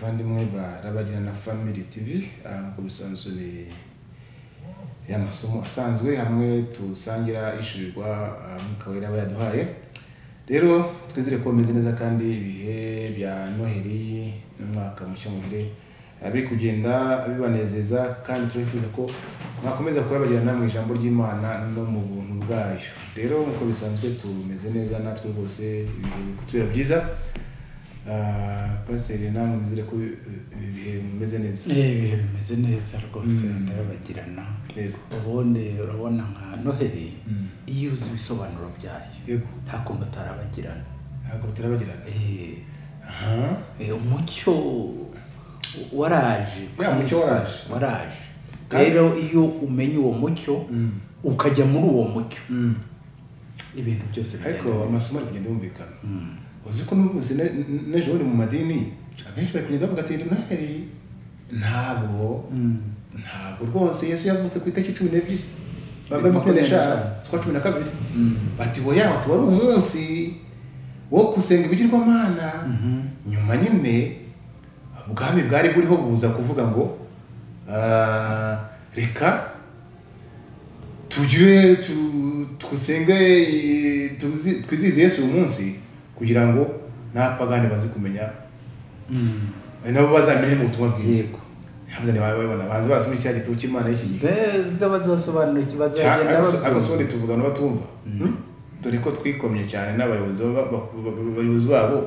bavandimwe ba Rabagirana Family TV nk'uko bisanzwe ni y'amasomo asanzwe hamwe tusangira ishurirwa ah, Mwuka Wera aba yaduhaye. Rero twizere ko bimeze neza kandi ibihe bya noheli n'umwaka mushya muhire biri kugenda bibanezeza kandi turifuza ko mwakomeza kurabagirana mu ijambo ry'imana no mu buntu bwayo. Rero nk'uko bisanzwe tumeze neza natwe rwose ibihe biri kutubera byiza. Pasiteri namwe nizere ko ibi bihe bimeze neza ibihe bimeze neza rwose ndababagirana ubundi urabona nka noheli iyo uzi ibisobanuro byayo yego nta kuntu utarabagirana ntabwo Eh, aha eh, umucyo waraje waraje. rero iyo umenya uwo mucyo ukajya muri uwo mucyo ibintu byose ariko amasomo ari kugenda yumvikana. Uzi ko n'ubuze n'ejo bundi mu madini? Abenshi bari kugenda bavuga ati noheli ntabwo. Mm. ntabwo rwose. Yesu yavuze ku itariki cumi n'ebyiri. Bambaye makumyabiri n'eshanu z'ukwa cumi na kabiri. Mm. bati hoya tuba wari umunsi wo gusenga ibigirwamana Mhm. nyuma nyine ubwami bwari buriho buza kuvuga ngo ah, reka tugire eh, tuzi- twizihize yesu uyu munsi kugira ngo n'abapagani baze kumenya. Mm. ari nabo bazamenye mu butumwa bwiza. Banza barasoma icya gitabo cy'imana y'iki gihe mbega bazasobanukirwa Cya- bazagenda ariko- ariko babyumva. ubundi tuvuga n'abatumva Mm. dore ko twikomye cyane n'abayobozi abayobozi babo.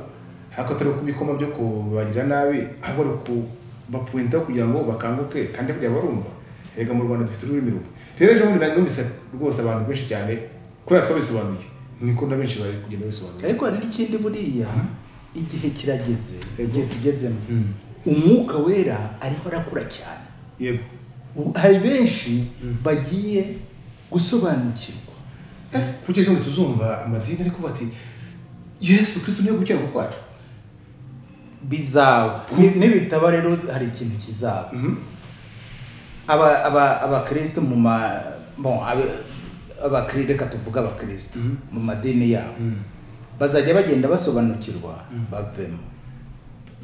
Ariko atari ukubikoma byo kubagira nabi ahubwo ari ukubapuwentaho kugira ngo bakanguke kandi burya barumva. Erega mu rwanda dufite ururimi rumwe. Rero ejo bundi numvise rwose abantu benshi cyane kubera twabisobanuye niko na benshi bari kugenda babisobanura ariko hari n'ikindi buriya igihe kirageze igihe tugezemo Mm. umwuka wera ariho arakura cyane. Yego. Hari benshi Mm. bagiye gusobanukirwa. Kuko ejo bundi tuzumva amadini ariko bati yesu kirisito niyo gukiranuka kwacu. Bizaba. Ni- nibitaba rero hari ikintu kizaba. Mhm. aba aba abakristo mu ma abakri reka tuvuge abakristo Mhm. mu madini yabo Mm. bazajya bagenda basobanukirwa Mm. bavemo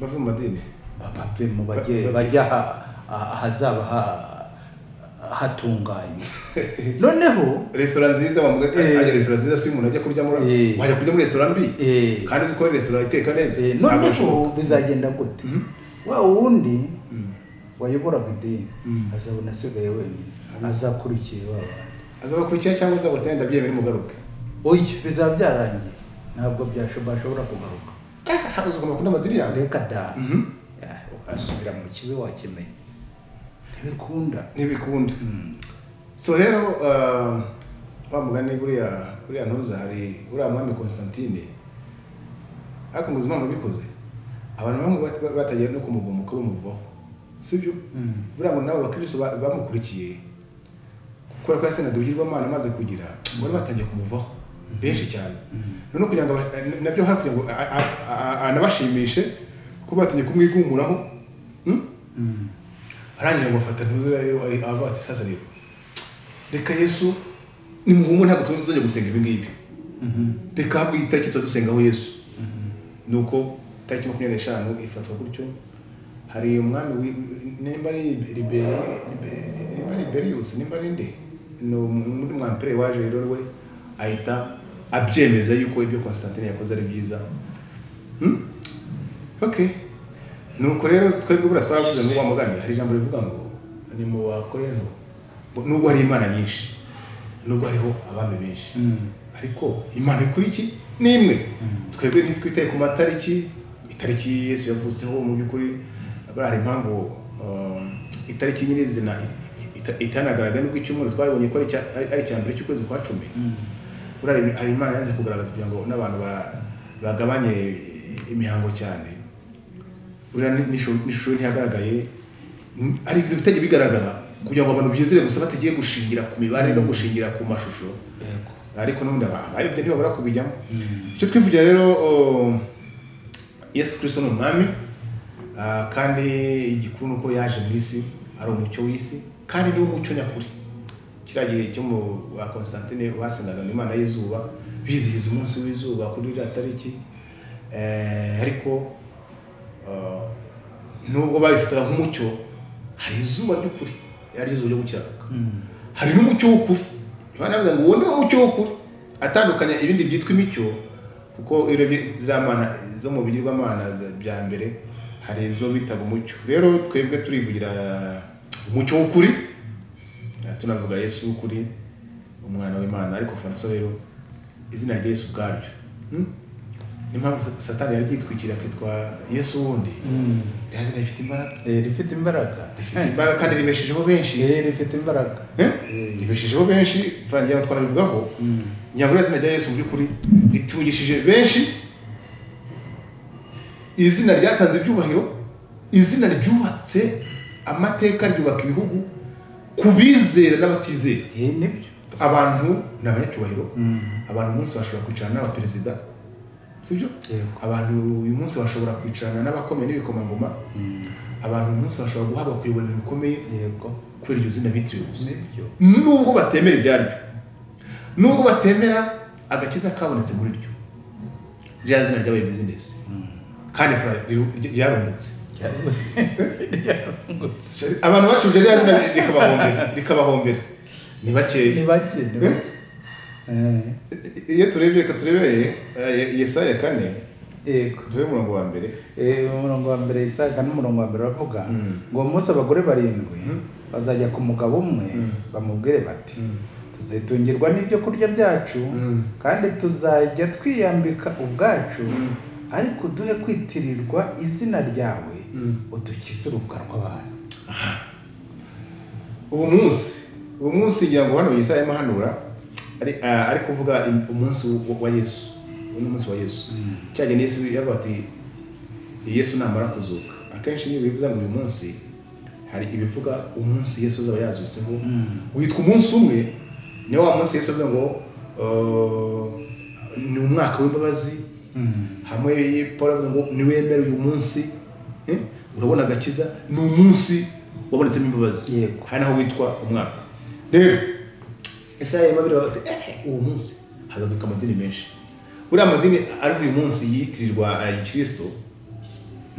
bava mu madini Ba- bavemo bajya aha- aha- ahazaba ha- hatunganye noneho resitora nziza wamuga Eh. ajya resitora nziza si umuntu ajya kuryamo Eh. wajya kurya muri resitora mbi eh, kandi uzi ko ari resitora iteka neza eh, noneho bizagenda gute wa wundi Mm. wayoboraga idini Mm. azabona asigaye wenyine azakurikiye ba bandi azabakurikira cyangwa azabatenda ndabyemera mugaruke oya bizaba byarangiye ntabwo byasho- bashobora kugaruka. Habuze ugomba kundi amadini yawe reka da. Mhm. Ya, ugasubira mu kibi wakimenya ntibikunda. Ntibikunda. Mm. so rero wa mugani buriya buriya ntuza hari uriya mwami constantine. Ariko muzi impamvu bikoze abantu bamwe bat- batagiye no kumugumuka bamuvaho sibyo? Mm. buriya ngo nabo bakristo ba- bamukurikiye. Kubera ko yasengaga ibigirwamana amaze kugira ngo bari batangiye kumuvaho benshi cyane Mm. noneho kugira ngo na byo hari kugira ngo anabashimishe ko batinye kumwigumuraho hmm? Mm. arangije ngo afata ntuzura rero aba ati sasa rero reka yesu ni muhungu ntabwo tuzajya gusenga ibi ngibi Mhm. reka habwe itariki tuba dusengaho yesu Mhm. nuko tariki makumyabiri n'eshanu ifatwa gutyo hari umwami nimba ari liberi nimba ari beriyusi nimba ari nde undi mwampere waje rero we ahita abyemeza yuko ibyo constantine yakoze ari byiza Hmm? nuko rero twebwe buriya twaravuze ngo wa mugani hari ijambo rivuga ngo ni mu bakorento nubwo hari imana nyinshi nubwo hariho abami benshi Mm. ariko imana ikuri iki ni imwe Mm. twebwe ntitwitaye ku matariki itariki yesu yavutseho mu by'ukuri hari impamvu um, itariki nyirizina itanagaragara nubwo icyumweru twabonye ko ari icya- mbere cy'ukwezi kwa cumi. Mm. hari- imana yanze kugaragaza kugira ngo n'abantu ba- bagabanye imihango cyane. N'ishusho Mm, hari ibintu bitajya bigaragara kugira ngo abantu byizere gusa batagiye gushingira ku mibare no gushingira ku mashusho. Ariko n'ubundi aba- abayobye ntibabura kubijyamo. Mm. icyo twivugira rero yesu kirisito ni umwami kandi igikuru ni uko yaje mu isi ari umucyo w'isi. Kandi niwo mucyo nyakuri. Kiriya gihe cyo mu wa constantine basengaga imana y'izuba bizihiza umunsi w'izuba kuri iriya tariki. Eh, ariko ah, nubwo babifataga nk'umucyo hari izuba ry'ukuri ari izuba ryo gukiranuka. Hari n'umucyo w'ukuri. Yohana yavuze ngo uwo ni wo mucyo w'ukuri. Atandukanya ibindi byitwa imicyo kuko iyo ziriya mana zo mu bigirwamana za- bya mbere hari izo bitaga umucyo. Rero twebwe turivugira umucyo w'ukuri Eh, tunavuga yesu w'ukuri umwana w'imana. Ariko francois rero izina rya yesu ubwaryo hmm? niyo mpamvu Sa- satani yari ryitwikira akitwa yesu wundi. Rya zina rifite imbaraga? Eh, rifite imbaraga. Rifite imbaraga kandi ribeshejeho benshi. Eh, rifite imbaraga. Eh? ribeshejeho benshi vangira twanabivugaho nyabura izina rya yesu mu by'ukuri ritungishije benshi. Izina ryatanze ibyubahiro izina ryubatse amateka ryubaka ibihugu ku bizera n'abatizera. Eh, abantu ni abanyacyubahiro abantu umunsi bashobora kwicarana n'abaperezida sibyo? Abantu uyu munsi bashobora kwicarana n'abakomeye n'ibikomangoma abantu uyu munsi bashobora guhabwa kuyobora ibintu bikomeye yego. kubera iryo zina bitiriwe gusa. Nubwo batemera ibyaryo nubwo batemera agakiza kabonetse muri ryo rya zina ryabaye bizinesi kandi fura- riru- ry- ryarungutse abantu bacuje rya zina rikabahombera rikabahombera ni ni bakeya bake ni bake Eh, iyo turebye reka turebeye eh, yesaya kane. Yego. Turebe umurongo wa mbere. Eh, umurongo wa mbere isaga n'umurongo wa mbere bavuga Mm. ngo uwo munsi abagore barindwi Mm. bazajya ku mugabo umwe Mm. bamubwire bati tuzitungirwa n'ibyo kurya byacu kandi tuzajya twiyambika ubwacu ariko duhe kwitirirwa izina ryawe. Udukize urubwa rw'abantu uwo munsi uwo munsi ngira ngo hano yesaya arimo ahanura ari kuvuga umunsi wa- yesu. Uwo umunsi wa yesu. Cyagenda yesu yavuga ati yesu namara kuzuka. Akenshi iyo bivuze ngo uyu munsi hari ibivuga umunsi yesu azaba yazutseho. Witwa umunsi umwe niwo wa munsi yesu ngo ni umwaka w'imbabazi. Hamwe paul avuze ngo niwemere uyu munsi urabona agakiza ni umunsi wabonetsemo imbabazi. Hari naho witwa umwaka. Rero isaya ya babiri eh uwo munsi hazaduka amadini menshi. Buriya amadini ariho uyu munsi yitirirwa kirisito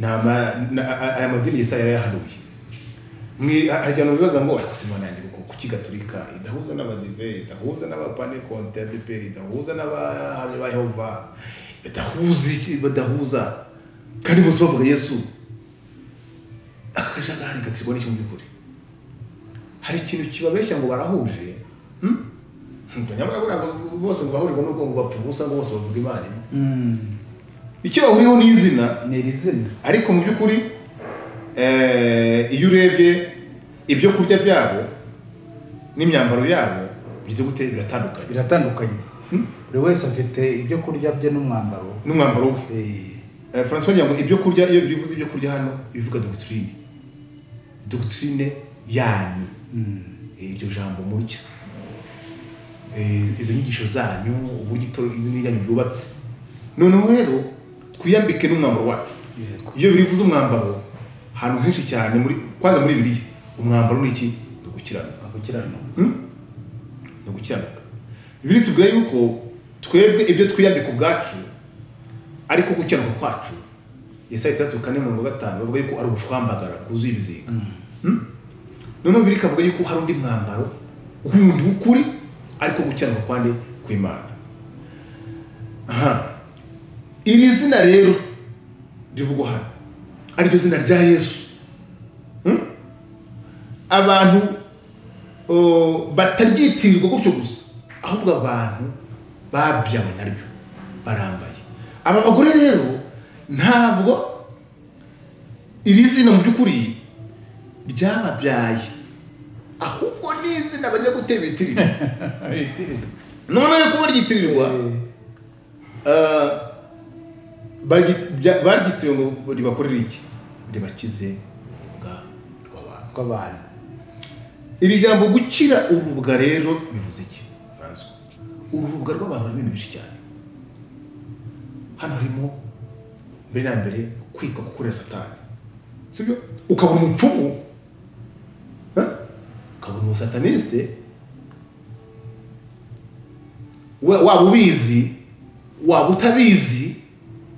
aya madini yesaya yari yahanuye. Hajya mu bibazo ngo ariko simana yanjye kuko kuki gaturika idahuza n'abadive idahuza n'abapanekonte ya deperi idahuza n'abahamya ba yehova badahuza kandi bose bavuga yesu aka kajagari gaterwa n'iki mu by'ukuri hari ikintu kibabeshya ngo barahuje? Hmm? Hmm, nyamara buriya ngo bose ngo bahurirwa n'ubwo ngo bapfa ubusa ngo bose bavuga imana imwe. Icyo bahuriyeho ni izina. Ni iri zina. Ariko mu by'ukuri eh, iyo urebye ibyo kurya byabo n'imyambaro yabo bize gute? Biratandukanye. Biratandukanye. Hmm? buri wese afite ibyo kurya bye n'umwambaro n'umwambaro we. Eh, Eh, François agira ngo ibyo kurya iyo bivuze ibyo kurya hano bivuga doctrine. Doctrine yanyu. Mm, iryo jambo murya. Eh, izo nyigisho zanyu uburyo itorero ryanyu ryubatse. Noneho rero twiyambike n'umwambaro wacu. Iyo bivuze umwambaro ahantu henshi cyane muri kwanza muri biriya umwambaro ni iki? Ni ugukiranuka. Gukiranuka Hmm? ni ugukiranuka. Bibiri tubwira yuko twebwe ibyo twiyambika ubwacu ariko gukiranuka kwacu yesaya itandatu kane mirongo gatanu bavuga yuko ari ubushwambagara bwuzuye ibizinga Hmm? noneho biri kavuga yuko hari undi mwambaro wundi w'ukuri ariko gukiranuka kwande kw'imana. Aha. Iri zina rero rivugwa hano. Ariryo zina rya yesu. Hmm? abantu bataryitirirwa gutyo gusa ahubwo abantu babyawe naryo barambaye. Aba bagore rero ntabwo iri zina mu by'ukuri ryababyaye ahubwo ni izina bajya gutera Bitirirwa. none rero kuba ryitirirwa Eh, bya- baryitiriwe ngo ribakorere iki? Ribakize urubwa rw'abantu iri jambo gukira urubwa rero bivuze iki François urubwa rw'abantu harimo ibintu byinshi cyane. Hano harimo mbere na mbere kwitwa gukorera satani sibyo ukabura umupfumu ukabura ukaba umusataniste waba ubizi waba utabizi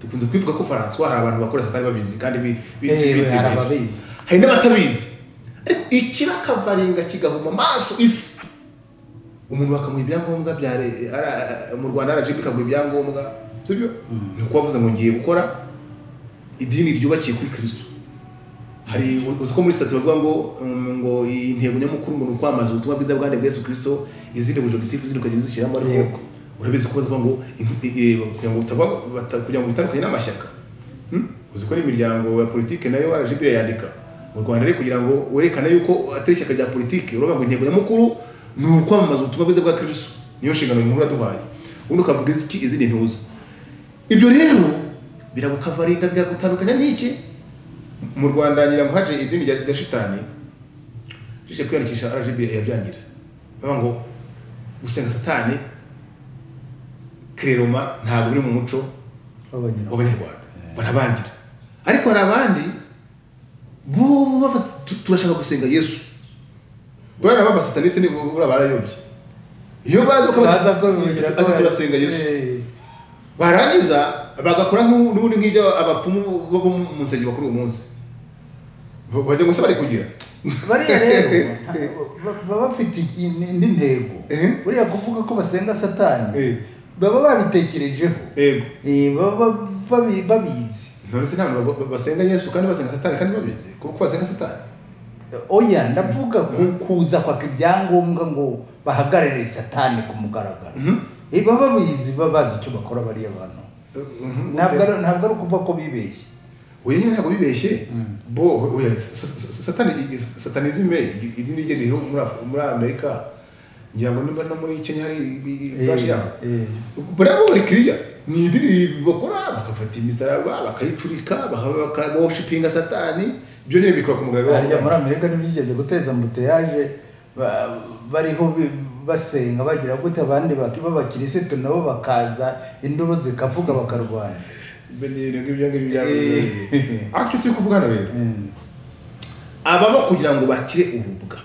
dukunze kubivuga ko François hari abantu bakora satani babizi kandi bi- bi- Eh, biteguye. hari n'abatabizi ariko ikirakavaringa kigahuma amaso isi. Umuntu bakamuha ibyangombwa bya mu rwanda rgb ikaguha ibyangombwa. Sibyo ni uko wavuze ngo ngiye gukora idini ryubakiye kuri kristo. Hari uzi ko muri sitati bavuga ngo um, ngo intego nyamukuru ngo ni ukwamamaza ubutumwa bwiza bwa yesu kristo izindi bujogitifu zindi ukagenda uzishyiramo ariko urabizi ko bavuga ngo kugira ngo kugira ngo bitandukanye n'amashyaka. Hmm? uzi ko n'imiryango ya politike na yo rgb irayandika mu rwanda rero kugira ngo werekane yuko atari ishyaka rya politike uravuga ngo intego nyamukuru ni ukwamamaza ubutumwa bwiza bwa kristo. Niyo nshingano inkuru yaduhaye. Ubundi ukavuga izindi ntuza ibyo rero biragukavaringa bikagutandukanya n'iki mu rwanda ngira ngo haje idini rya shitani rije kwiyandikisha rgb yabyangira bavuga ngo gusenga satani kereroma ntabwo biri mu muco w'abanyarwanda barabangira ariko hari abandi bo turashaka gusenga yesu buriya baba sataniste ni buriya barayobye iyo bazi ko turasenga yesu barangiza bagakora n'ubundi ngibyo abapfumu bo mu nsengero bakuru uwo munsi. Bajya gusa bari kugira. Bariya rero baba bafite indi ntego. Eh. buriya kuvuga ko basenga satani Eh. baba babitekerejeho. Yego Eh, baba babi- babizi. None se ntabwo basenga yesu kandi basenga satani kandi babizi? Kuko basenga satani? Oya ndavuga ku- kuza kwaka ibyangombwa ngo bahagarare satani ku mugaragaro. Mhm. Eh, baba babizi baba bazi icyo bakora bariya bantu. Ntabwo ari- ukuvuga ko bibeshye. Oya nyine ntabwo bibeshye? Mm. bo satanizime idini rigeriyeho muri amerika. Ngira ngo nimba no muri kenya hari baje yabo Eh, buriya bo bari kiriya ni idini bakora bagafata imisaraba bakayicurika bakawushipinga satani. Ibyo nyine bikora ku mugaragaro muri amerika ntibyigeze guteza ambuteyaje ba- bariho basenga bagira gute abandi baki- b'abakirisitu nabo bakaza induru zikavuga bakarwanya bya Eh. icyo turi kuvuga hano rero Mm. ababa kugira ngo bakire urubwa.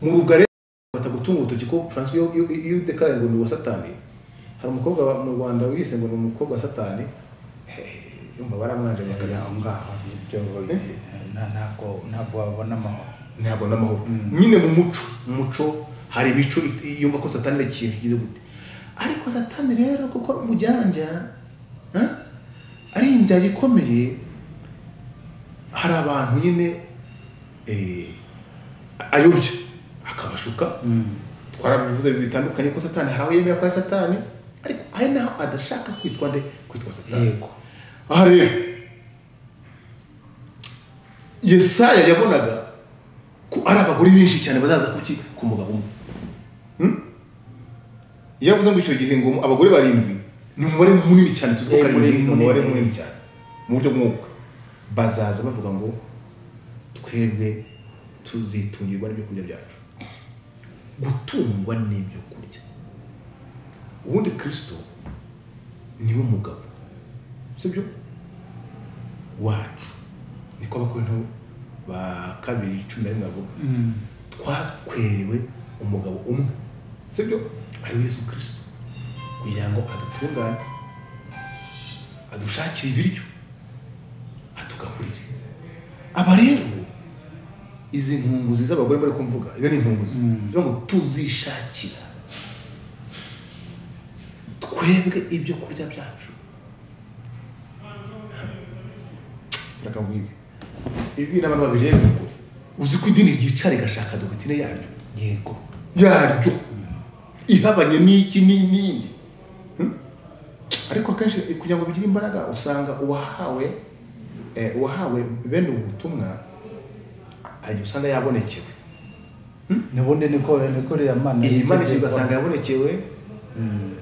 Mu rubwa rero batagutunga urutoki ko François iyo udekaraye ngo ni uwa satani. Hari umukobwa wa- mu rwanda wise ngo ni umukobwa wa satani. Eh, yumva baramwanjanye aho akagasi ngaho ni byo nta- ntabwo ntabwo wabona amahoro. Ntabwo n'amahoro Mm. nyine mu muco mu muco hari imico yumva ko satani ari ikintu kigize gute? Ariko satani rero kuko umujyanja ari injyana ikomeye hari abantu nyine eh, ayobya. Akabashuka. Mm. twarabivuze bitandukanye ko satani hari aho yemera ko ari satani ariko hari naho adashaka kwitwa nde kwitwa satani. Yego. Aha rero yesaya yabonaga ko ari abagore benshi cyane bazaza kuki? Ku mugabo umwe. Hmm? Iyo avuze ngo icyo gihe ngo abagore barindwi ni umubare munini cyane tuzi ko karindwi ni umubare munini. munini cyane. Mu buryo bw'umwuka bazaza bavuga ngo twebwe tuzitungirwa n'ibyo kurya byacu. Gutungwa n'ibyo kurya. Ubundi kirisito ni we mugabo. Sibyo? Wacu. Niko abakorinto ba kabiri cumi na rimwe bavuga. Mm. twakwerewe umugabo umwe. Sibyo? Ari yesu kirisito kugira ngo adutungane adushakire ibiryo atugaburire. Aba rero izi nkunguzi z'abagore bari kumvuga iyo ni inkunguzi Mm. zivuga ngo tuzishakira. Twebwe ibyo kurya byacu. Rakabwire ibi bintu abantu babireba uzi ko idini ryicara rigashaka dogitine yaryo? Yego. Yaryo. Ihabanye n'iki n'ibindi Hmm? ariko akenshi kugira ngo bigire imbaraga usanga uwahawe eh, uwahawe bene ubu butumwa hari igihe usanga yabonekewe. Nubundi niko niko iriya mana iyi mana ugasanga yabonekewe. Mm.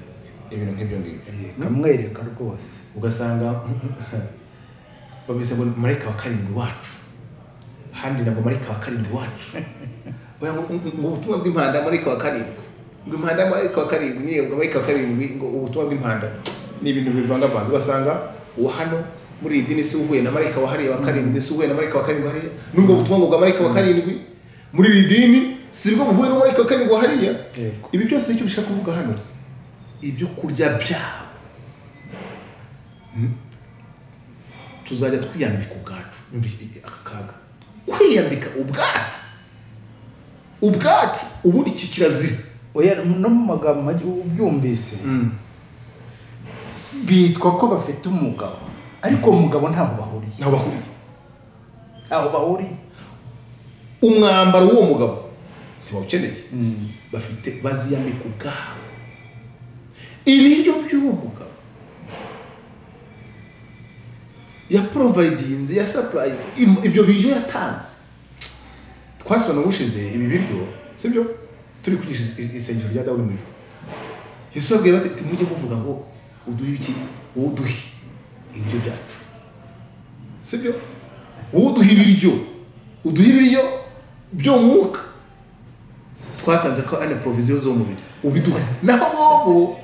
ibintu nk'ibyo ngibyo. Eh, Hmm? kamwereka rwose. Ugasanga babise ngo marayika wa karindwi wacu. Handi nabwo marayika wa karindwi wacu. Ngo ngo- ngo ubutumwa bw'impanda marayika wa karindwi. ngo impanda marayika wa karindwi niyo ngo marayika wa karindwi ngo ubutumwa bw'impanda ni ibintu bivangavanze ugasanga uwa hano muri iyi dini si uhuye na marayika wa hariya wa karindwi si uhuye na marayika wa karindwi hariya? Nubwo butumwa ngo bwa marayika wa karindwi muri iri dini si bwo buhuye n'umarayika wa karindwi wa hariya? Ibi byose ni cyo bishaka kuvuga hano. Ibyo kurya byabo. Tuzajya twiyambika ubwacu. Iki- aka kaga. Kwiyambika ubwacu. Ubwacu. Ubundi iki kirazira. No mu magambo make ubyumvise bitwa ko bafite umugabo ariko uwo mugabo ntaho bahuriye. Ntaho bahuriye. Ntaho bahuriye. Umwambaro w'uwo mugabo ntibawukeneye bafite baziyambika ubwabo. Ibiryo by'uwo mugabo. Yaporovayidinze yasapurayi ibyo biryo yatanze. Twasobanura ubushize ibi biryo sibyo turi kwigisha is- isengero rya dawudi mu ijuru yesu yabwiye bati ati mujye muvuga ngo uduhe iki? Wowe uduhe ibiryo byacu. Sibyo? Wowe uduhe ibiryo. Uduhe ibiryo byo mwuka. Twasanze ko ari poroviziyo zo mu mubiri. Ubiduhe. Naho bobo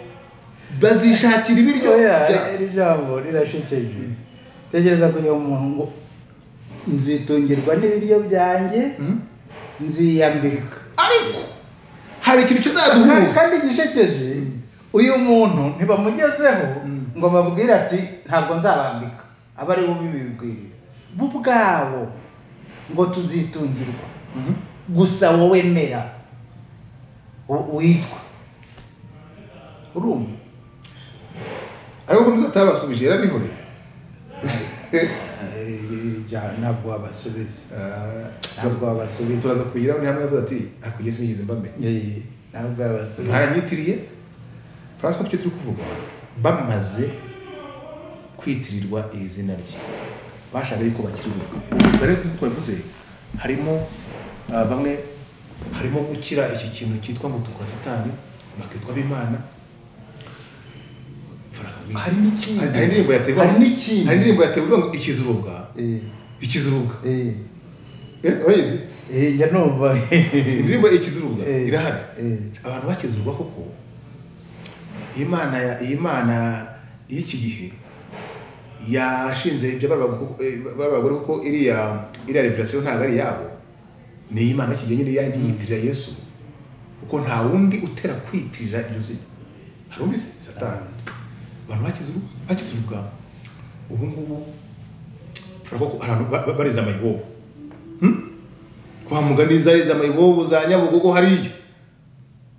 bazishakira ibiryo bya- iri jambo rirashekeje tekereza kugira umuntu ngo nzitungirwa n'ibiryo byanjye Hmm? nziyambika. Ariko hari ikintu kizaduhuza kandi gishekeje uyu muntu ntibamugezeho ngo babwire ati ntabwo nzabambika aba ari bo bibibwirira. Bo ubwabo ngo tuzitungirwa gusa wowe mera. Witwa urumva ariko ko ntuzatahabasubije yarabihoreye. ntabwo wabasubiza. Ah, ntabwo wabasubiza. turaza kugeraho ni hamwe yavuze ati hakurya sinigeze mbamenya Eh, ntabwo wabasubiza. Mwaranyitiriye francois icyo turi kuvuga. Bamaze kwitirirwa iri zina rye. Bashaka yuko bakiruhuka rero nk'uko babivuze harimo ah, bamwe harimo gukira iki kintu cyitwa ngo tukora satani bakitwa b'imana Hari n'ikindi. hari n'ikindi. hari yaterwa ngo ikizurubwa Ikizurubwa eh, Eh, urayizi? Eh, njya numva. Indirimbo ikizurubwa Eh, irahari. Abantu bakizurwa koko iyi mana y'iki gihe yashinze ibyo babagore kuko iriya iriya revelation ntabwo ari yabo ni iy'imana y'iki gihe nyine yandi yitirira yesu. Kuko nta wundi utera kwitirira iryo zina. Hari ubise satani. Abantu bakizurwa ubu ngubu ko abantu ba- ba- bariza amayibobo. Hmm? kwa mugani zariza amayibobo za nyabugogo hariya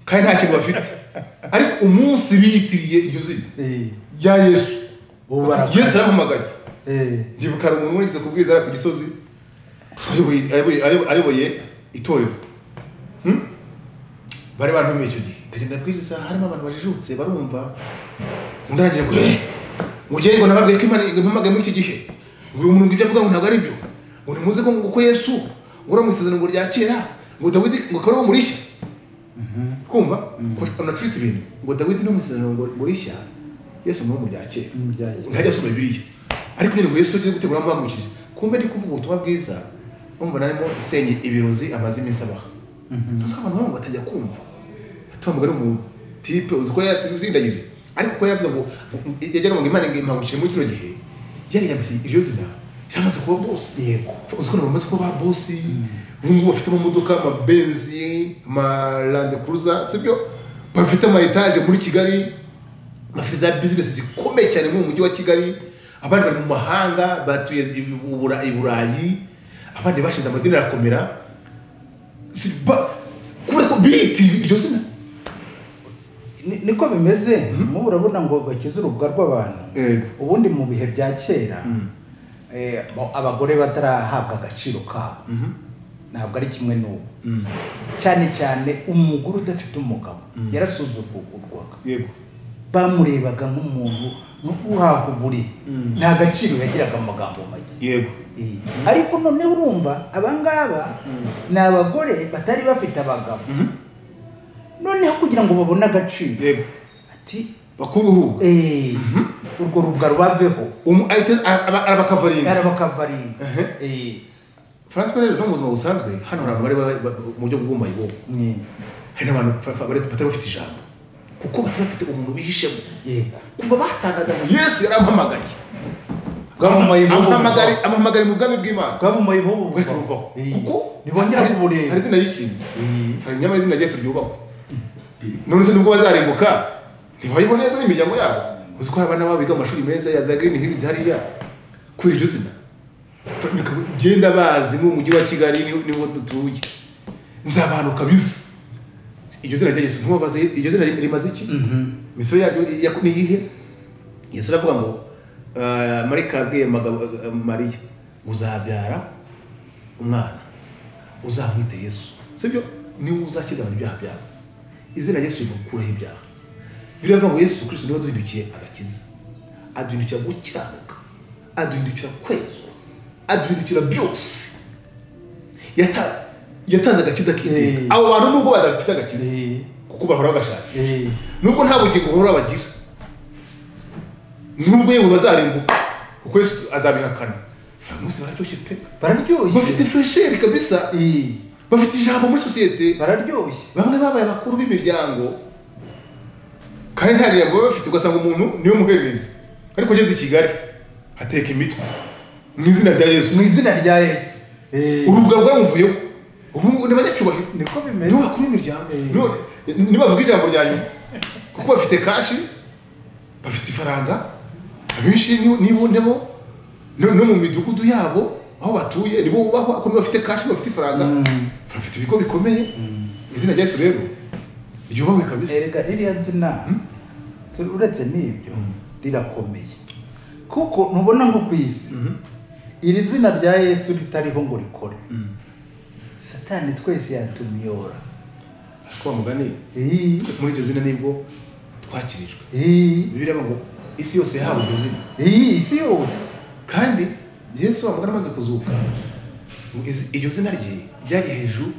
kandi nta kintu bafite. Ariko umunsi biyitiriye iryo zina. Eh, rya yesu. Yesu arahamagaye. Eh, ndibuka hari umuntu wigeze kubwiriza ari ku gisozi ayoboye- itorero. Hmm? bari bantumiye icyo gihe. Ndagenda abwiriza harimo abantu bajijutse barumva. Undi aragira ngo eh mugende ngo nababwiye ko impamagaye muri iki gihe. Uyu muntu ngo ibyo avuga ngo ntabwo ari byo. Ngo nimuze ko ngo ko yesu ngo mu isezerano ngo rya kera ngo dawidi ngo akaba ari wo murishya kumva? Ko unacuritse ibintu. Ngo dawidi ni mu isezerano ngo rishya yesu ni wo mu rya kera. Ntajya asoma ibiriya ariko nyine ngo yesu ugiye gutegura amuhagurukije kumbe ndi kuvuga ubutumwa bwiza umva narimo isenye ibirozi amaze iminsi abaha nk'abantu bamwe batajya kumva. Batuma mugari mu tipe uzi ko yatindagije ariko ko yavuze ngo yagira ngo imana ngo impagurukire muri kino gihe yariyambye iryo zina yaramaze kuba bosi yego uzi ko bamaze kuba ba bosi ubu ngubu bafite amamodoka amabenzi amarande kuruza sibyo bafite ama etaje muri kigali bafite za bizinesi zikomeye cyane mu mujyi wa kigali abandi bari mu mahanga batuye i Bura- i burayi abandi bashize amadini arakomera kubera ko biyitiriye iryo zina niko bimeze? Mubu urabona ngo bakize urubuga rw'abantu. Yego. ubundi mu bihe bya kera Mm. eh, abagore batarahabwa agaciro kabo. Mhm. ntabwo ari kimwe n'ubu. Cyane cyane umugore udafite umugabo yarasuzugurwaga bamurebaga nk'umuntu uhaha uburi. Nta gaciro yagiraga amagambo make. Yego. Eh, ariko noneho urumva abangaba ni abagore batari bafite abagabo. Noneho kugira ngo babone agaciro. Yego. Ati bakuru urubuga eh, urwo rubwa rubaveho arabakavaringa Ehe. Eh, Francois rero no mu buzima busanzwe hano hari abantu bari ba- ba- mu buryo bw'umayibobo ni- hari n'abantu batari bafite ijambo. Kuko batari bafite umuntu bihishemo yego. Kuva batangaza ngo yesu yarampamagaye amuhamagare mu bwami bw'imana. Bwabumaye bo bwese buvaho kuko ntibongera kubureba hari izina yikinze Eh. hari nyamara izina rya yesu ryubahwa. None se nubwo bazarimbuka ntibayeho neza n'imiryango yabo. Uzi ko abana babo biga mu mashuri meza ya za green hills hariya kubera iryo zina. Genda bazi mu mujyi wa kigali ni ho dutuye. Nzabanuka bisa iryo zina rya yesu ntimubabaze iryo zina rimaze iki? Imiso yaryo ya- ni iyihe? Yesu aravuga ngo ah, marayika yabwiye mariya uzabyara umwana. Uzamwite yesu. Sibyo? Niwe uzakiza ibyaha byabo izina yesu rimukuraho ibyaha. Biravuga ngo yesu kristo niwe duhindukiye agakiza. Aduhindukira gukiranuka aduhindukira kwezwa. Aduhindukira byose. Yatanze agakiza k'iteka. Eh. abo bantu nubwo badafite agakiza Eh. kuko bahora bagashaka Eh, nubwo nta bugingo bahora bagira. Nubwo yewe bazarimbuka kuko yesu azabihakana munsi bararyoshye pe? Bararyoshye bafite fresheri kabisa bafite ijambo muri sosiyete. Bararyoshye. Bamwe babaye abakuru b'imiryango. Kandi nta jambo baba bafite ugasanga umuntu ni we muhererezi. Ariko ageze i kigali hateka imitwe. Mu izina rya yesu. Mu izina rya yesu. Eh, urubwa rwamuvuyeho. Ubu ngubu ni abanyacyubahiro niko bimeze. Nibo bakuru b'imiryango Eh. Nibavuga ijambo rya nyuma. Kuko bafite kashi bafite ifaranga. Abenshi ni- no no mu midugudu yabo aho batuye nibo bubahwa kuko nibo bafite kashi bafite ifaranga. Mm. bafite ibigo bikomeye. Izina rya yesu rero ryubahwe kabisa. Erega ririya zina uretse n'ibyo rirakomeye. Kuko ntubona nko ku isi Mhm. iri zina rya yesu ritariho ngo rikore. Mm. satani twese yatumiyora ariko Eh, muri iryo zina ni bwo twakirijwe. Bibiliya ngo isi yose yahawe iryo zina. Isi yose. Kandi yesu wa mugani amaze kuzuka iryo zina rye ryari hejuru?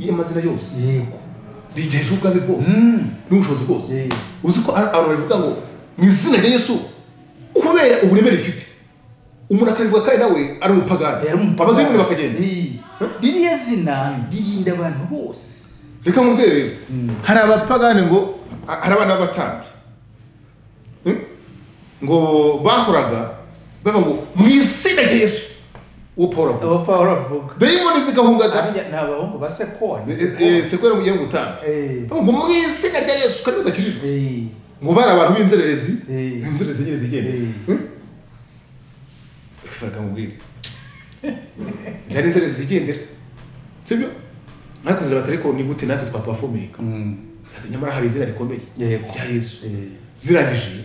Y'amazina yose? Yego. Rigiye hejuru ubwami bwose? Mm. n'ubushobozi bwose? Uzi ko abantu bavuga ngo mu izina rya yesu kubera uburemere rifite umuntu akarivuga kandi nawe ari umupagani. Abadayimoni bakagenda. Ririya zina ririnda abantu bose. Reka mubwire rero Mm. hari abapagani ngo ha- hari abana b'abatambyi. Ngo bahoraga bavuga ngo mu izina rya yesu uwo paul avuga abo pawulo avuga dayimoni zigahunga da Harya ni abahungu ba sekoni sekwera mugiye mu gutanga Eh. bavuga ngo mu izina rya yesu. Kandi badakirijwe Eh, ngo bari abantu b'inzererezi. Eh. inzererezi nyine zigenda Eh. reka mubwire zari inzererezi zigendera sibyo? Ariko zirabata ariko ni gute natwe twapafominga mm, nyamara hari izina rikomeye Yego. rya yesu. Eh, zirangije.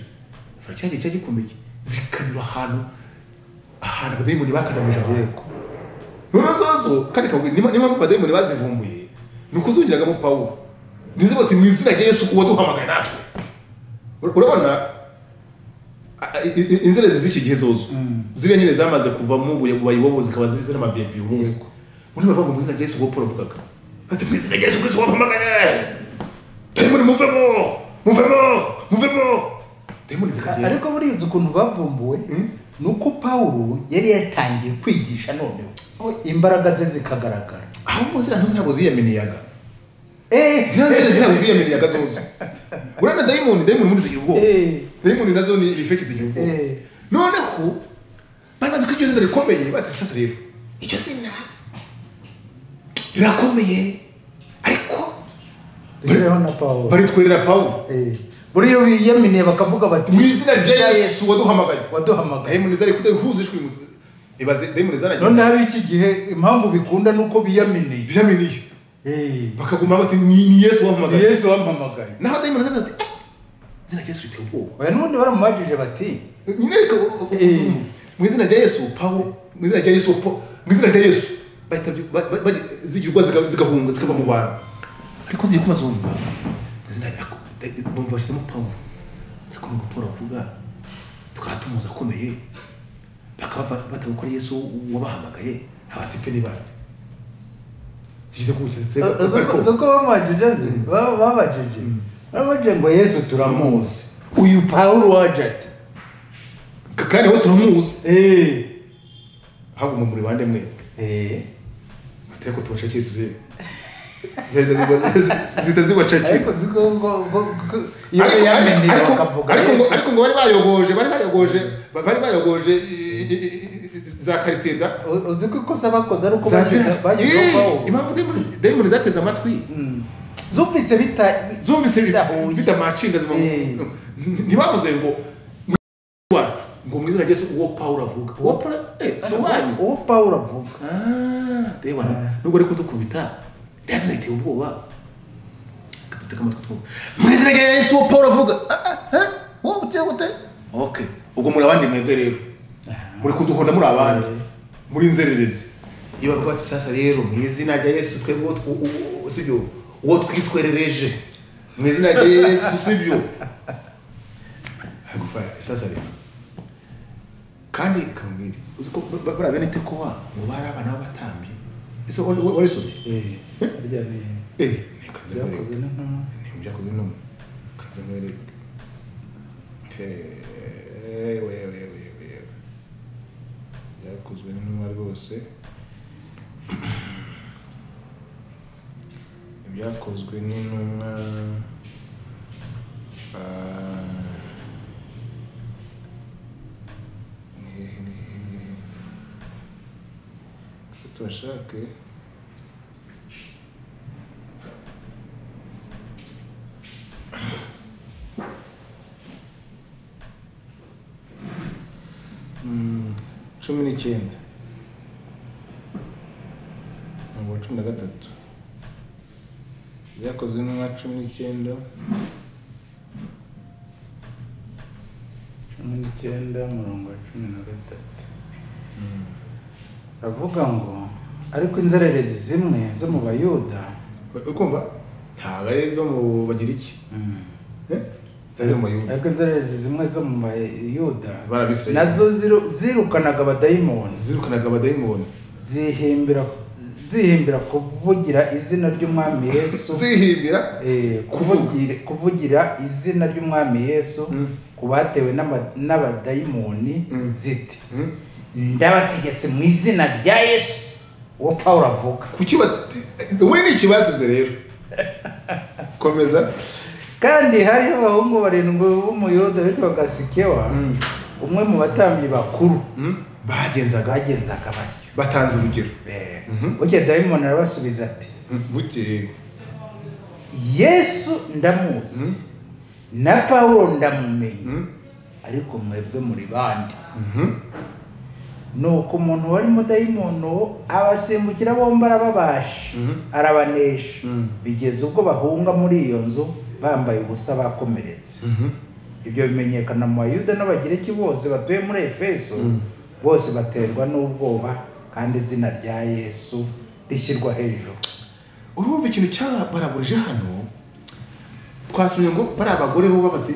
Fara cyagiye cyari gikomeye. Zikanyura ahantu ahantu abadayimoni bakandamije yego noneho zozo kandi kabwira niba niba abadayimoni bazivumbuye ni uko zongeragamo pawulo. Nizo bati mu izina rya yesu uwaduhamagaye natwe. Ur- urabona inzerezi z'iki gihe zozo ziriya nyine zamaze kuvamo ubuye mu bayibobo zikaba ziri munsi. Yego. muri bavuga mu izina rya yesu uwo paul avugaga. Ati mu izina rya yesu kristo waduhamagaye! Dayimoni muvemo! Muvemo! Muvemo! Ariko buriya ukuntu bavumbuwe Mm. ni uko pawulo yari yatangiye kwigisha noneho. Imbaraga ze zikagaragara. Ahubwo ziriya ntuzi ntabwo ziyaminiyaga Eh, ziriya nzerezi ntabwo ziyaminiyaga zozo urabona dayimoni dayimoni muri zigira ubwoba? Eh. dayimoni na zo ni ibifeki zigira ubwoba? Eh. noneho bari bazi ko iryo zina rikomeye bati sasa rero iryo zina rirakomeye. Ariko baritwerera pawulo. Eh, iyo biyaminiye bakavuga bati mu izina rya yesu waduhamagaye. waduhamagaye. Dayimoni zari kudahuza ijwi mu ibaze dayimoni zaragiye none ab'iki gihe impamvu bikunda ni uko biyaminiye. Biyaminiye. Eh, bakaguma bati ni yesu wampamagaye. Yesu wampamagaye. Naho ndi mu ati eh izina rya yesu riteye ubwoba? Oya n'ubundi baramubajije bati nyine reka Eh. mu izina rya yesu pawulo mu izina rya yesu Po- mu izina rya yesu. Bahita zigirwa zigahunga zikava mu bantu. Ariko zigiye kuba zumva mu izina rya bumva bashyizemo pawulo ariko nubwo paul avuga tukaba tumuzi akomeye bakaba ba- batavuga ko ari yesu wabahamagaye abatipe ni bande zigize kuwukiza uzi ko bamubajije ze Ba- babajije babajije ngo yesu turamuzi uyu pawulo waje ati kandi aho turamuzi Eh, ahubwo muri bande mwe eh. atari ko tubacakire turebe zihita ziba- zihita zibacakira ariko ngo bari bayogoje bari bayogoje bari bayogoje za karitsiye da U- uzi ko ikosa bakoze ari uko pawulo impamvu dayimoni zateze amatwi Mm. zumvise bita zumvise bidamacinga Eh. ntibavuze ngo wacu ngo mu izina rya yesu uwo pawulo avuga uwo pawulo eh uwo pawulo avuga Ah, nubwo ari kudukubita riteye ubwoba kadutega amatwi twumva rya yesu pawulo avuga Ah, ah, ah, wowe ugiye gute okay ubwo muri abandi mwebwe rero muri kuduhonda muri abandi muri inzererezi iyo bavuga bati sasa rero mu izina rya yesu uwo twitwerereje mu izina rya yesu sasa rero kandi kamubwira uzi ko ba- ba- bariya bene tekowa bari abana ese wari Eh, harya ni byakozwe n'intumwa byakozwe no kanze nkwereke Eh, we we we we byakozwe n'intumwa rwose ibyakozwe n'intumwa ah, ni hehe ni hehe ni hehe Reka tubashake Mm, cumi n'icyenda mirongo cumi na gatatu byakozwe n'umwa cumi n'icyenda cumi n'icyenda murongo wa cumi na gatatu aravuga ngo ariko inzererezi zimwe zo mu bayuda uri kumva ntabwo ari izo mu bagira iki Eh? ariko inzererezi zimwe zo mu bayuda na zo ziru- zirukanaga abadayimoni. Zirukanaga abadayimoni. Zihimbira zihimbira kuvugira izina ry'umwami yesu. Zihimbira? Eh, kuvugira izina ry'umwami yesu Mm. ku batewe n'abadayimoni Mm. ziti ndabategetse mu izina rya yesu. Uwo pawulo avuga we ni ikibasize rero komeza kandi hariho abahungu barindwi b'umuyuda witwaga sikewa Mm. umwe mu batambyi bakuru Mm. bagenzaga bagenzaga batyo batanze urugero Eh, Mhm. buke dayimoni arabasubiza ati Mm. bukeye yesu ndamuzi na pawulo ndamumenya Mm. ariko mwebwe muri bandi Mhm. Nuko umuntu warimo dayimono abasimbukira bombi arababasha Mhm. arabanesha. Mm. bigeza ubwo bahunga muri iyo nzu bambaye ubusa bakomeretse. Mhm. ibyo bimenyekana mu bayuda n'abagiriki bose batuye muri efeso bose baterwa n'ubwoba kandi izina rya yesu rishyirwa hejuru. Urumva ikintu cyabaraburije hano? Twasomye ngo bari abagore bo bati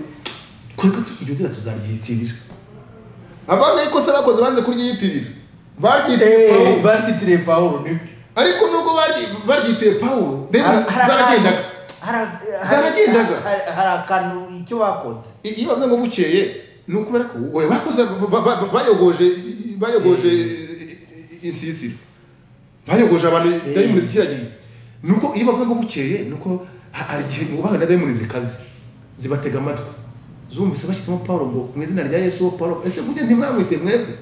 twebwe iryo zina tuzaryiyitirira abandi ariko se bakoze banze kuryiyitirira baryitiriye pawulo. baryitiriye pawulo ni byo ariko nubwo baryi- baryitiriye pawulo zaragendaga. Zaragendaga. hari- akantu icyo bakoze. Iyo bavuze ngo bukeye ni ukubera ko bakoze ba- ba- ba- bayogoje bayogoje insisiro. Bayogoje abantu dayimoni zikiragiye ni uko iyo bavuze ngo bukeye ni uko ha- hari igihe bahuye na dayimoni zikaze zibatega amatwi. Zumvise bashyizemo pawulo ngo mu izina rya yesu wo pawulo ese burya ntimwamwite mwebwe?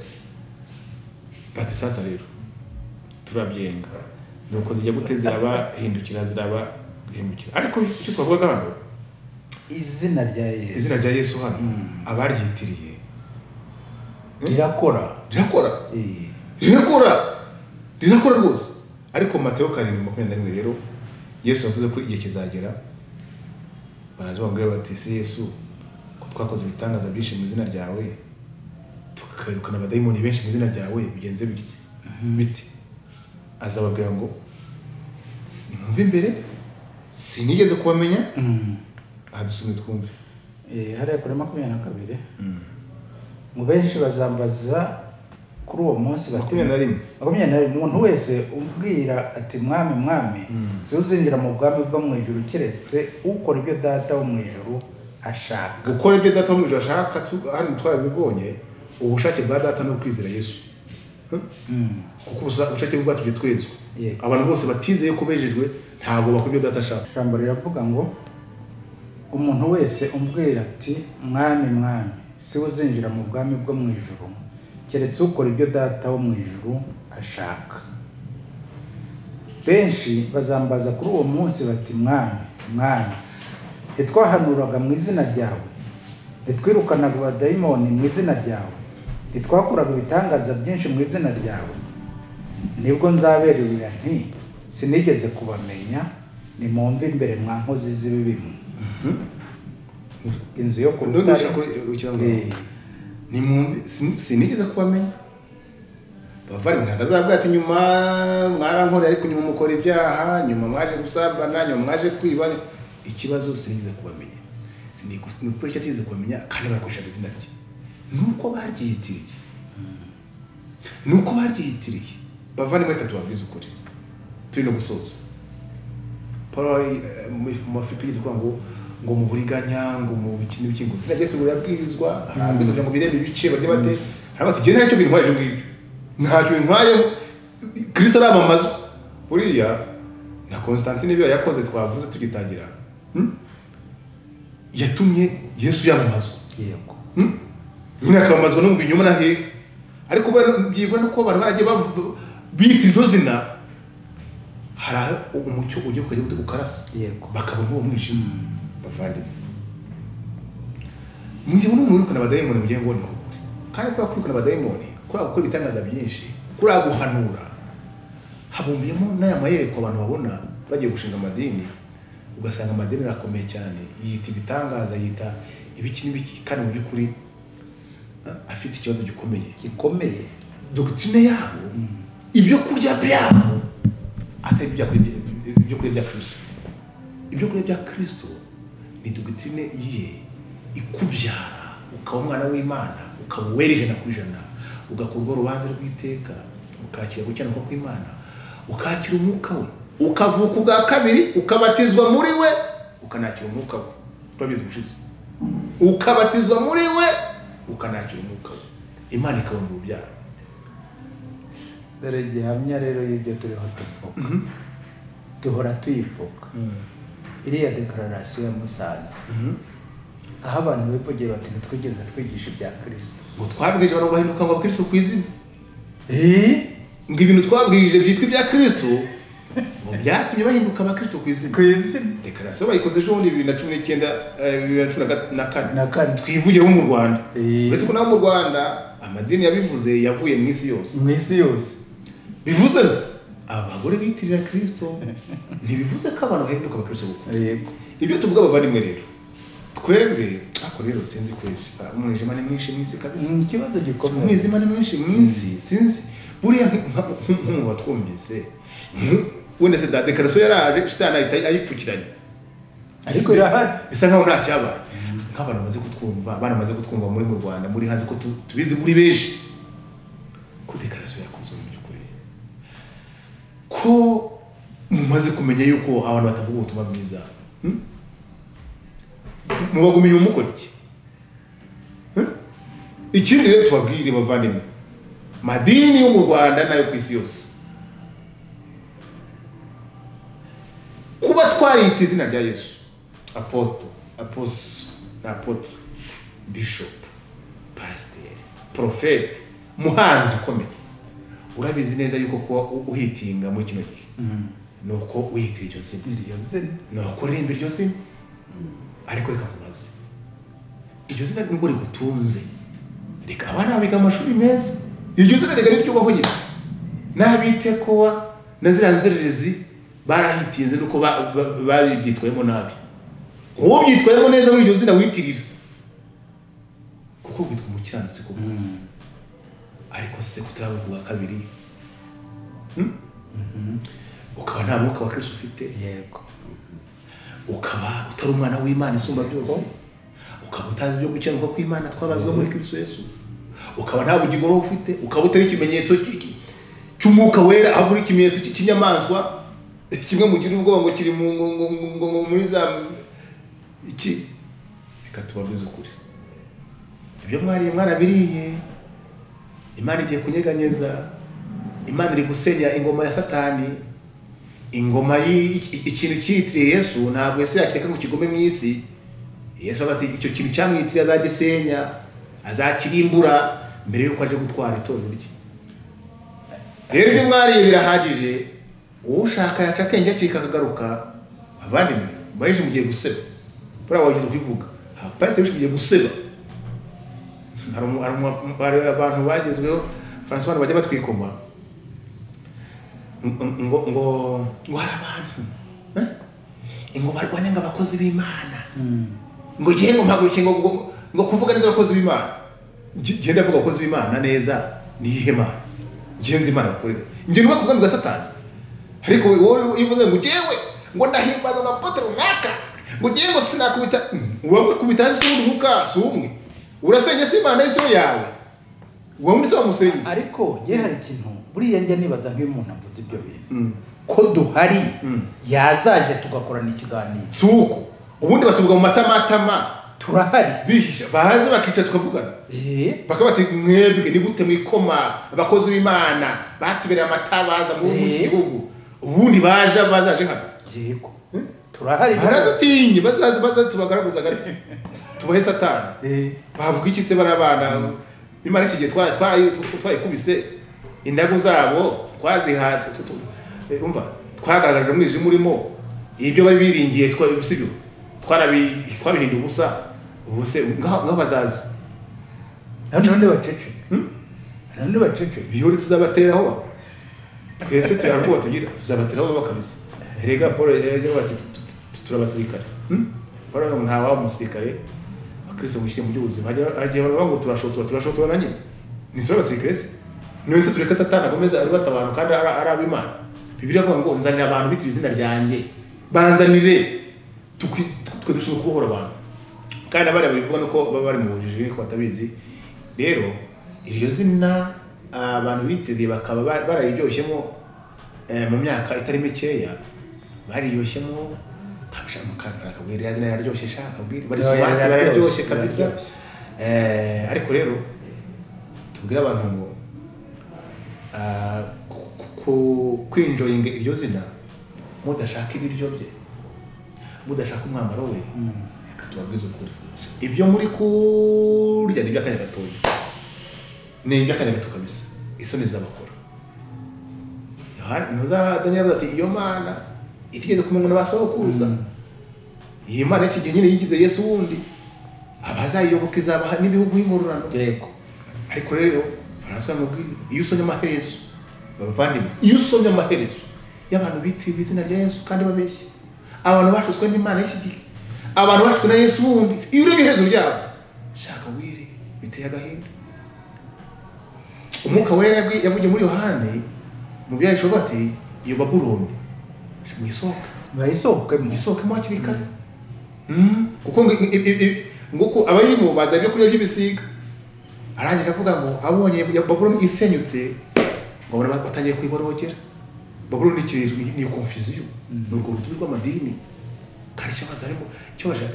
Bati sasa rero turabyenga. Ni uko zijya gute zirabahindukira zirabahindukira ariko icyo twavugaga hano? Izina rya yesu. Izina rya yesu hano. Abaryitiriye. Rirakora. Rirakora? Eh, rirakora? Rirakora rwose. Ariko mateo karindwi makumyabiri na rimwe rero yesu yavuze ko igihe kizagera baraza bamubwira bati si yesu twakoze ibitangaza byinshi mu izina ryawe tukirukana abadayimoni benshi mu izina ryawe bigenze bitya? Biti azababwira ngo mwumve imbere sinigeze kubamenya. Mm. aha dusome twumve. Eh, hariya kuri makumyabiri na kabiri. Ngo benshi bazambaza kuri uwo munsi makumyabiri na rimwe. Makumyabiri na rimwe. Umuntu wese umbwira ati mwami mwami si uzinjira mu bwami bwo mu ijuru keretse ukora ibyo data wo mu ijuru ashaka. Gukora ibyo data mu ashaka hano twarabibonye ubushake bwa data ni ukwizera yesu. Huh? Mm. kuko ubushake bwe bwatumye twezwa abantu bose batizeye ko bejejwe ntabwo bakora ibyo data ashaka. Ijambo riravuga ngo umuntu wese umbwira ati mwami mwami si we uzinjira mu bwami bwo mu ijuru keretse ukora ibyo data wo mu ijuru ashaka benshi bazambaza kuri uwo munsi bati mwami mwami ntitwahanuraga mu izina ryawe. Ntitwirukanaga abadayimoni mu izina ryawe. Ntitwakoraga ibitangaza byinshi mu izina ryawe. Nibwo nzabererwa nti sinigeze kubamenya nimwumve imbere mwa nkozi z'ibibi mwe inzu yo ku rutare. Eh, sinigeze kubamenya. Bavandimwe ntabwo azabwira ati nyuma mwarankoreye ariko nyuma mukora ibyaha nyuma mwaje gusambana nyuma mwaje kwiba ikibazo sinigeze kubamenya. Ni ukuri icyo atigeze kubamenya kandi barakoreshaga izina rye. Ni uko baryiyitiriye ni uko baryiyitiriye bavandimwe reka tubabwize ukuri. Turi no gusoza paul eh, mu mafipi yigeze kuvuga ngo ngo mu buriganya ngo mu biki n'ibiki ngo izina ryese ngo rirabwirizwa harabwirizwa kugira ngo birebe ibice barye bate. Hari bati genda ntacyo bintwaye ibyo ngibyo. Ntacyo bintwaye. Kristo aramamazwa buriya na constantine ibyo yakoze twavuze tugitangira? Yatumye yesu yamamazwa yego. Hmm? nyine akamamazwa no mu binyoma na hehe ariko buriya byibwa nuko abantu baragiye bita iryo zina hari umucyo ugiye gute ukarasa? Yego. Bakaba muri uwo mwijima bavandimwe. Mugihe muri mwirukana abadayimoni mugiye ngo ni kukuri kandi kubera kwirukana abadayimoni kubera gukora ibitangaza byinshi kubera guhanura habumbiyemo n'aya mayereko abantu babona bagiye gushinga amadini. Ugasanga amadini arakomeye cyane. Yita ibitangaza yita ibiki n'ibiki kandi mu by'ukuri ah, afite ikibazo gikomeye. Gikomeye. Dogitine yabo ibyo kurya byabo atari ibyo kurya bya- ibyo kurya bya kirisito ibyo kurya bya kirisito ni dogitine ye ikubyara ukaba umwana w'imana ukaba uwera ijana ku ijana ugakurwa urubanza rw'iteka ukakira gukiranuka kw'imana ukakira umwuka we. Ukavuka ubwa kabiri ukabatizwa muri we ukanakira umwuka we. Turabizi mushize ukabatizwa muri we ukanakira umwuka we. Imana ikabona urubyaro. Dore gihamya rero y'ibyo turiho tuvuga duhora tuyivuga iriya dekararasiyo ya musanze. Aho abantu bivugiye bati ntitwigeze twigisha ibya kirisito ngo twabwije abantu bahinduka ngo abakristo ku izina. Eh? ngo ibintu twabwije byitwa ibya kristo ngo byatumye bahinduka abakristo ku izina ku izina dekarasiyo bayikoze ejo bundi bibiri na cumi n'icyenda eh, bibiri na cumi na kane na kane twivugire bo mu rwanda Eh. uretse ko nabo mu rwanda amadini yabivuze yavuye mu isi yose mu isi yose bivuze abagore bitirira kristo ntibivuze ko abantu bahinduka abakristo kuko yego ibyo tuvuga abavandimwe rero twebwe ariko rero sinzi kweri umwijima ni mwinshi mu isi kabisa ni ikibazo gikomeye umwijima ni mwinshi mu isi sinzi buriya nk'umuntu watwumvise wenda se dekarasiyo yaraje shitani ahita ayipfukiranye ariko irahari bisa nkaho nta cyabaye nk'abantu bamaze kutwumva abana bamaze kutwumva muri mu rwanda muri hanze ko tu- tubizi muri benshi ko dekarasiyo yakozwe mu by'ukuri ko mumaze kumenya yuko abantu batavuga ubutumwa bwiza hmm? mubagumenya umukora iki Hmm? ikindi rero tubabwire bavandimwe madini yo mu rwanda n'ayo ku isi yose kuba twariyitse izina rya yesu. Apoto aposo na apotre bishop pasiteri porofete muhanzi ukomeye. Urabizi neza yuko kuba uhitinga muri kino gihe. Ni uko uyitira iryo zina. Ni uko uririmba iryo zina. Ariko reka nkubaze. Iryo zina nubwo rigutunze. Reka abana biga amashuri meza. Iryo zina rigari niryubaho nyine. N'abitekowa na ziriya nzererezi barahitinze nuko ba- ba- babyitwayemo nabi. Uwo byitwayemo neza muri iryo zina witirira. Kuko witwa umukiranutsi koko ariko se kutarabuvuga kabiri. Hmm? ukaba nta mwuka wa kristo ufite. Yego. Ukaba utari umwana w'imana isumba byose. Ukaba utazi ibyo gukenuka kw'imana twabazwa muri kristo yesu. Ukaba nta bugingo ufite. Ukaba utari ikimenyetso cy- cy- cy'umwuka wera ahubwo uri ikimenyetso cy'inyamaswa. kimwe mugira ubwoba ngo kiri mu muri za iki? Reka tubabwize ukuri. Ibyo mwariye mwarabiriye. Imana igiye kunyeganyeza. Imana iri gusenya ingoma ya satani. Ingoma ikintu cyitiriye yesu ntabwo yesu yakireka ngo kigume mu isi. Yesu ati icyo kintu cyamwitiriye azagisenya azakirimbura mbere y'uko aje gutwara itorero rye. Rero ibyo mwariye birahagije. Ushaka yaca akenge akika akagaruka abandimwe mbayeje mugiye guseba buriya wageze kubivuga pasiteri wishe mugiye guseba hari abantu bagezweho francois abantu bajya batwikoma ngo ngo ngo hari abantu eh? ngo barwanya ngo abakozi b'imana. Ngo ngiye ngo mpaguruke ngo ngo kuvuga neza abakozi b'imana. Nge- ngenda avuga abakozi b'imana neza ni iyihe mana ngenzi imana bakorera. Njye nuba kubwami bwa satani. Ariko wowe iyo uvuze ngo ngewe ngo ndahimbaza nka pote runaka. Ngo ngewe ngo sinakubita uwamwe kubita hasi si uwundi mwuka si umwe urasenya si imana y'isi yawe. Uwo muri se wamusenye ariko njye hari ikintu buriya njya nibaza nk'iyo umuntu avuze ibyo bintu. Mm. ko duhari Mm. yazaje tugakorana ikiganiro. Si uko ubundi batuvuga mu matamatama. Turahari. Bihisha. Baze bakicara tukavugana. Eh, bakaba bati mwebwe ni gute mwikoma abakozi b'imana batubereye amatabaza mu Eh. gihugu? Ubundi baje bazaje hano. Yego. Turahari. Baradutinye bazaze bazaze tubagaragaza agati. Tubahe satani. Eh, bavuga iki se bari abana nimara iki gihe twara- twara- twarayikubise indagu zabo twaziha eh, umva? Twagaragaje umwijima urimo. Ibyo bari biringiye sibyo twarabi- twabihinduye ubusa. Ubuse ngaho ngaho bazaza none bacece. None bacece. Bihore tuzabateraho twese tuyara ubwoba tugira? Tuzabateraho baba kabisa erega paul yagira bati tu- tu- tu- turi abasirikare. Hmm? nta waba umusirikare abakristo mushyire mu by'ubuzima. Hagiye baravuga ngo turashotora turashotora na nyine ntituri abasirikare se ni we se tureka satani agomeza ari bata abantu kandi ari ab'imana bibiri avuga ngo nzanira abantu bitira izina ryanjye. Banzanire. Twe dushinzwe kubohora abantu. Kandi abariya bivuga nuko baba bari mu bujiji ariko batabizi. Rero iryo zina abantu biteriye bakaba barayiryoshyemo eh, mu myaka itari mikeya bariryoshemo akabwira iriya yararyoshye sha akabwira bararyoshye kabisa. Eh, ariko rero tubwire abantu ngo ah, kwinjoyinga iryo zina mudashaka ibiryo bye mudashaka umwambaro we reka tubabwize ukuri. Ibyo muri kurya ni iby'akanya gatoya ni iby'akanya kabisa isoni z'abakora Yohana ntuza daniel avuga ati iyo mana itigeze kumenywa na ba sokuruza. Iyi mana y'iki gihe nyine yigize yesu wundi? Abazayiyoboka izabaha n'ibihugu y'ingororano yego. Ariko rero faransa yamubwira iyo usomye amaherezo bavandimwe. Iyo usomye amaherezo y'abantu bitiriwe izina rya yesu kandi babeshya. Abantu bashutswe n'imana y'iki gihe. Abantu bashutswe na yesu wundi. Iyo urebye iherezo ryabo shaka wiri biteye agahinda. Umwuka wera yavugiye muri yohane mu byahisho bati iyo babuloni mwisohoke bayisohokemo mwisohokemo hakiri kare Mm, kuko nguko abayirimo baza ibyo kurya by'ibisiga arangira avuga ngo abonye babuloni isenyutse ngo batangiye kuyiborogera babuloni ni iyo confusion ni urwo rutubi rw'amadini kandi arimo ikibazo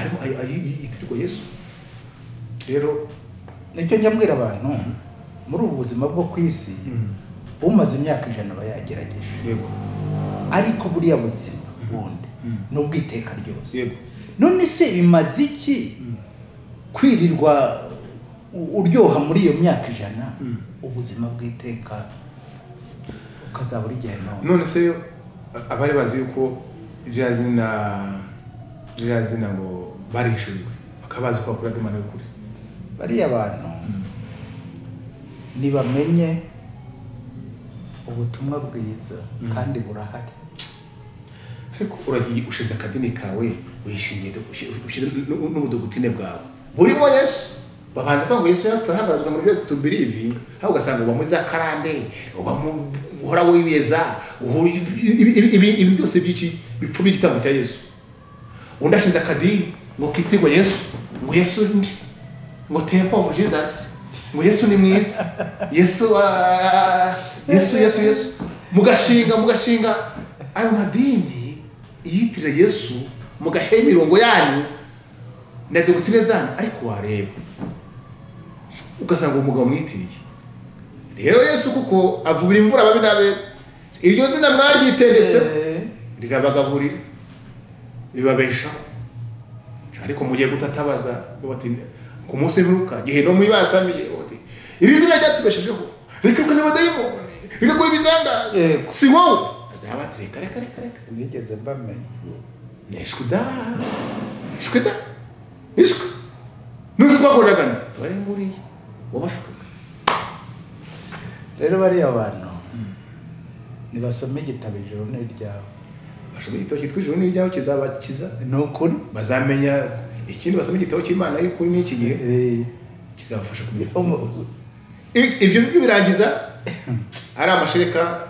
arimo ay- ay- yitirirwa yesu rero ni cyo njya mbwira abantu muri ubu buzima bwo ku isi umaze imyaka ijana aba yagerageje. Yego. Ariko buriya buzima bundi Mm. ni ubw'iteka ryose. None se bimaze iki kwirirwa uryoha muri iyo myaka ijana? Ubuzima bw'iteka ukazabura igihe none? None se abari bazi yuko ririya zina ririya zina ngo barishuriwe bakaba bazi ko bakoraga imana y'ukuri. Bariya bantu ntibamenye ubutumwa bwiza Mm. kandi burahari. Ariko uragiye ushize akadini kawe wishingiye ushyize n'ubudogutine bwawe. Burimo yesu. Babanza kuvuga yesu yapfuye habarazwa mu buryo tubirivinga aho ugasanga uba muri za karande uba uhora wibeza ibi- byose by'iki bipfu by'igitambo cya yesu. Undi ashinze akadini ngo kitirwa yesu ngo yesu ndi ngo temple of jesus. Yesu ni mwiza yesu ah, yesu yesu yesu. Mugashinga mugashinga. Ayo madini yitirira yesu mugashyiraho imirongo yanyu. Na dogitine zanyu ariko wareba. Ugasanga umugabo mwitiriye rero yesu kuko avubira imvura ababi n'abeza. Iryo zina mwaryitendetse Eh, rirabagaburira. Ribabeshaho ariko mugiye gutatabaza bati ku munsi w'imperuka gihe no mwibasamiye bati iri zina ryatubeshejeho rikirwa n'abadayimoni rigakora ibitangaza Yego. si wowe azaba ati reka reka reka reka nigeze mbamenya nishwe da. Ishwe da. Ishwe nuzi twakoreraga nde umubare nguriya wabashukaga rero bariya bantu nibasome igitabo ijoro n'iryawe. Bashobora igitabo cyitwa ijuru n'iryaho kizabakiza ni ukuri? Bazamenya ikindi basoma igitabo cy'imana y'ukuri n'iki gihe? Eh, kizabafasha kumenya. Ibyo byo birangiza. Ari amashereka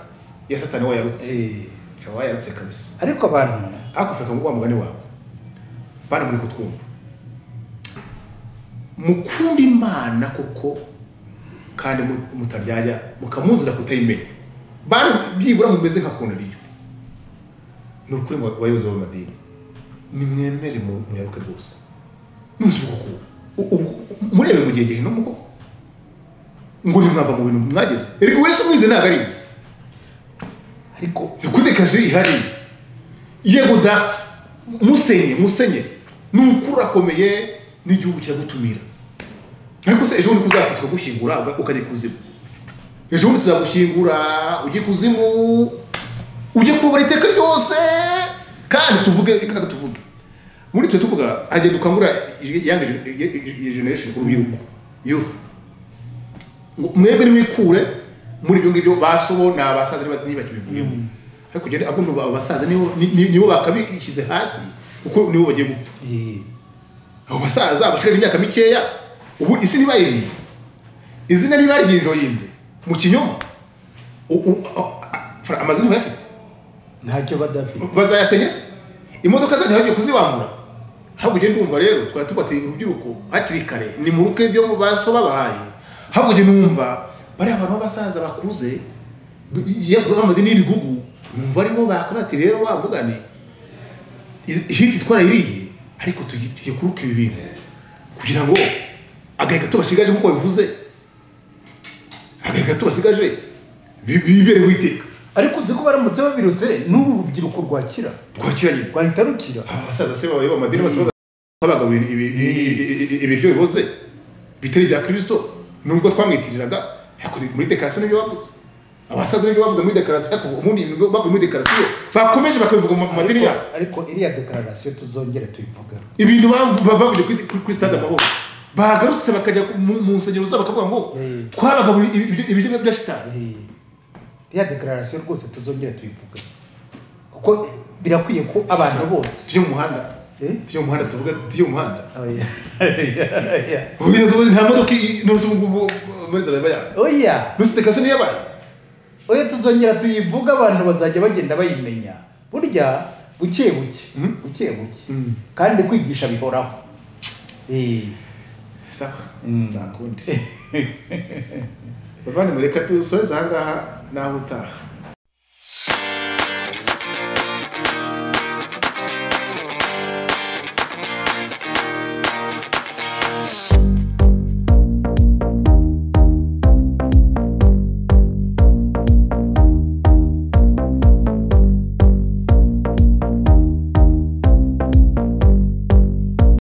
ya satani wayarutse eh. cyangwa wayarutse kabisa. Ariko abantu ariko ngo wa mugani wawe bana muri kutwumva mukunda imana koko kandi mu- mutaryarya mukamuzira kutayimenya bana byibura mumeze nka koneriyo ni ukuri mu bayobozi b'amadini nimwemere mu- muyaruke rwose. Nuzi koko. U- u- murebe mu gihe gihe no muko ngo nimwava mu bintu mwageze erega wese umwize ntabwo ari ariko kudekaje ihari yego da musenye musenyeri ni ukuri urakomeye n'igihugu kiragutumira ariko se ejo bundi kuzafatwa gushyingura ukajya ikuzimu ejo bundi tuzagushyingura ujye ikuzimu ujye kubara iteka ryose kandi tuvuge reka tuvuge muri twe tuvuga hagenda dukangurira yange generation urubyiruko youth mwebwe nimwikure muri ibyo ngibyo basobo ni abasaza niba niba kibivuyemo ariko ugende abo abo basaza nibo ni- ni- nibo bakabishyize hasi kuko nibo bagiye gupfa. Abo basaza bashigaje imyaka mikeya ubu isi ntibayiriye. Izina ntibaryinjoyinze mu kinyoma. U- u- a- a- fra- amazina bayafite ntacyo badafite. Bazayasenya se imodoka zanyu hagiye kuzibambura. Ahubwo ugenda umva rero twari tubatiye urubyiruko hakiri kare ni mu ruke ibyo baso babahaye ahubwo ugenda umva bariya bantu b'abasaza bakuze b'amadini y'ibigugu numva aribo bakaba bati rero wavugane hiti twarayiriye ariko tugiye kuruka ibi bintu kugira ngo agahe gato basigaje nk'uko babivuze agahe gato basigaje bi- bibereho iteka ariko uzi ko baramutse babirutse n'ubu rubyiruko rwakira twakiranye rwahita rukira abasaza se babaye amadini bose babagaburira ibi- ibi- ibi- ibi- ibiryo biboze bitari ibya kirisito nubwo twamwitiriraga muri dekarasiyo ni byo bavuze abasaza ni byo bavuze muri dekarasiyo ariko ubundi bavuye muri dekarasiyo bakomeje bakabivuga mu madini yabo ariko iriya dekararasiyo tuzongere tuyivugeho ibintu bavu- ba- bavuye kuri stade amahoro bagarutse bakajya mu nsengero zabo bakavuga ngo Eh. twabagaburira ibi- ibiryo bya shitani Eh, iriya dekararasiyo rwose tuzongere tuyivugeho kuko birakwiye ko abantu bose tujye mu muhanda? Tujye mu muhanda tuvuga tujye mu muhanda nta modoka ngubu muri zara yabaye oya ntuzi dekarasiyo niyo yabaye oya tuzongera tuyivuge abantu bazajya bagenda bayimenya burya buke buke buke buke kandi kwigisha bihoraho sawa nta kundi bavandimwe reka dusoreze aha ngaha naho utaha